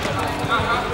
看，看，看，看。